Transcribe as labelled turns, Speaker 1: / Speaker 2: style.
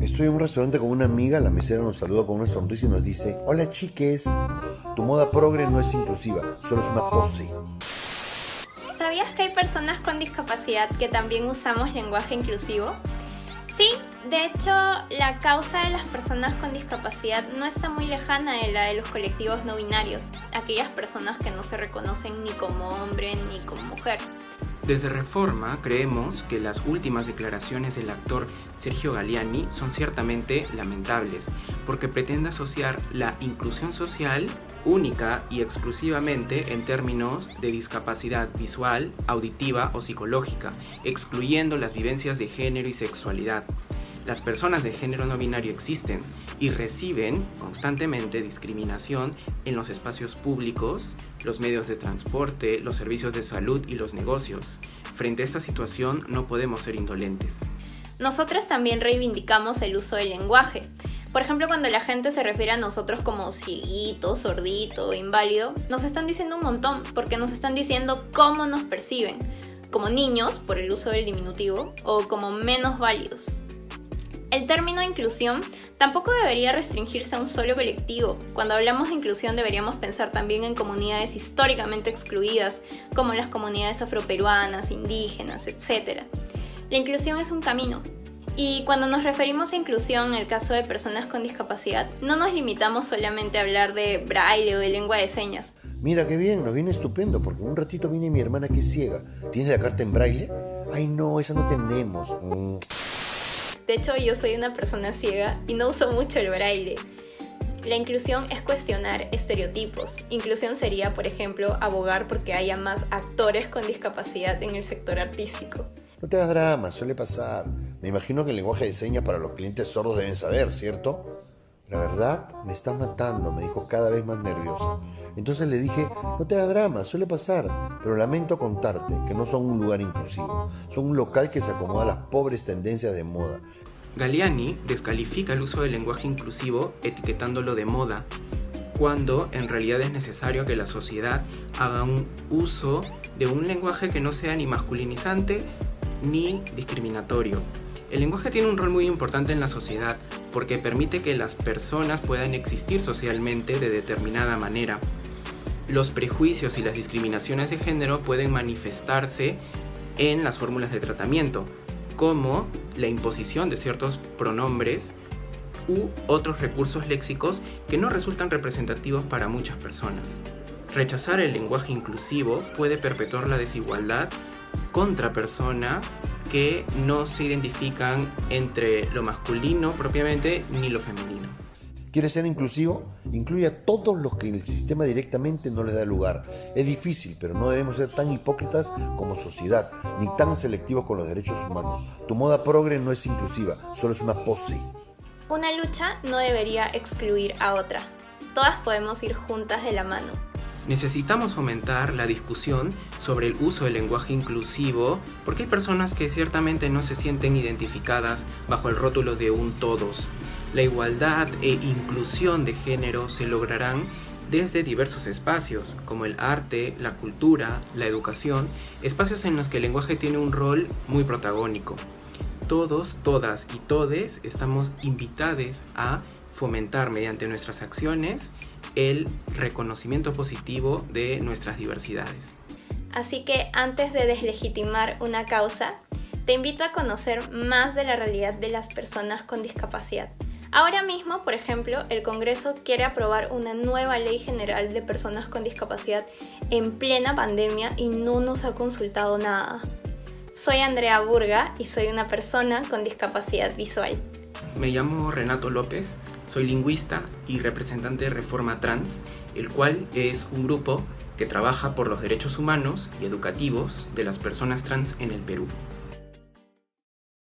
Speaker 1: Estoy en un restaurante con una amiga, la mesera nos saluda con una sonrisa y nos dice, hola chiques, tu moda progre no es inclusiva, solo es una pose.
Speaker 2: ¿Sabías que hay personas con discapacidad que también usamos lenguaje inclusivo? Sí, de hecho, la causa de las personas con discapacidad no está muy lejana de la de los colectivos no binarios, aquellas personas que no se reconocen ni como hombre ni como mujer.
Speaker 3: Desde Reforma creemos que las últimas declaraciones del actor Sergio Galiani son ciertamente lamentables, porque pretende asociar la inclusión social única y exclusivamente en términos de discapacidad visual, auditiva o psicológica, excluyendo las vivencias de género y sexualidad. Las personas de género no binario existen y reciben constantemente discriminación en los espacios públicos, los medios de transporte, los servicios de salud y los negocios. Frente a esta situación no podemos ser indolentes.
Speaker 2: Nosotras también reivindicamos el uso del lenguaje. Por ejemplo, cuando la gente se refiere a nosotros como cieguito, sordito, inválido, nos están diciendo un montón, porque nos están diciendo cómo nos perciben, como niños por el uso del diminutivo o como menos válidos. El término inclusión tampoco debería restringirse a un solo colectivo. Cuando hablamos de inclusión deberíamos pensar también en comunidades históricamente excluidas, como las comunidades afroperuanas, indígenas, etc. La inclusión es un camino. Y cuando nos referimos a inclusión en el caso de personas con discapacidad, no nos limitamos solamente a hablar de braille o de lengua de señas.
Speaker 1: Mira qué bien, nos viene estupendo, porque un ratito viene mi hermana que es ciega. ¿Tiene la carta en braille? Ay no, esa no tenemos. Mm.
Speaker 2: De hecho, yo soy una persona ciega y no uso mucho el braille. La inclusión es cuestionar estereotipos. Inclusión sería, por ejemplo, abogar porque haya más actores con discapacidad en el sector artístico.
Speaker 1: No te hagas drama, suele pasar. Me imagino que el lenguaje de señas para los clientes sordos deben saber, ¿cierto? La verdad, me estás matando, me dijo cada vez más nerviosa. Entonces le dije, no te hagas drama, suele pasar, pero lamento contarte que no son un lugar inclusivo, son un local que se acomoda a las pobres tendencias de moda.
Speaker 3: Galiani descalifica el uso del lenguaje inclusivo etiquetándolo de moda, cuando en realidad es necesario que la sociedad haga un uso de un lenguaje que no sea ni masculinizante ni discriminatorio. El lenguaje tiene un rol muy importante en la sociedad porque permite que las personas puedan existir socialmente de determinada manera. Los prejuicios y las discriminaciones de género pueden manifestarse en las fórmulas de tratamiento, como la imposición de ciertos pronombres u otros recursos léxicos que no resultan representativos para muchas personas. Rechazar el lenguaje inclusivo puede perpetuar la desigualdad contra personas que no se identifican entre lo masculino propiamente ni lo femenino.
Speaker 1: ¿Quieres ser inclusivo? Incluye a todos los que el sistema directamente no les da lugar. Es difícil, pero no debemos ser tan hipócritas como sociedad, ni tan selectivos con los derechos humanos. Tu moda progre no es inclusiva, solo es una pose.
Speaker 2: Una lucha no debería excluir a otra. Todas podemos ir juntas de la mano.
Speaker 3: Necesitamos fomentar la discusión sobre el uso del lenguaje inclusivo porque hay personas que ciertamente no se sienten identificadas bajo el rótulo de un todos. La igualdad e inclusión de género se lograrán desde diversos espacios, como el arte, la cultura, la educación, espacios en los que el lenguaje tiene un rol muy protagónico. Todos, todas y todes estamos invitados a fomentar mediante nuestras acciones el reconocimiento positivo de nuestras diversidades.
Speaker 2: Así que antes de deslegitimar una causa, te invito a conocer más de la realidad de las personas con discapacidad. Ahora mismo, por ejemplo, el Congreso quiere aprobar una nueva ley general de personas con discapacidad en plena pandemia y no nos ha consultado nada. Soy Andrea Burga y soy una persona con discapacidad visual.
Speaker 3: Me llamo Renato López, soy lingüista y representante de Reforma Trans, el cual es un grupo que trabaja por los derechos humanos y educativos de las personas trans en el Perú.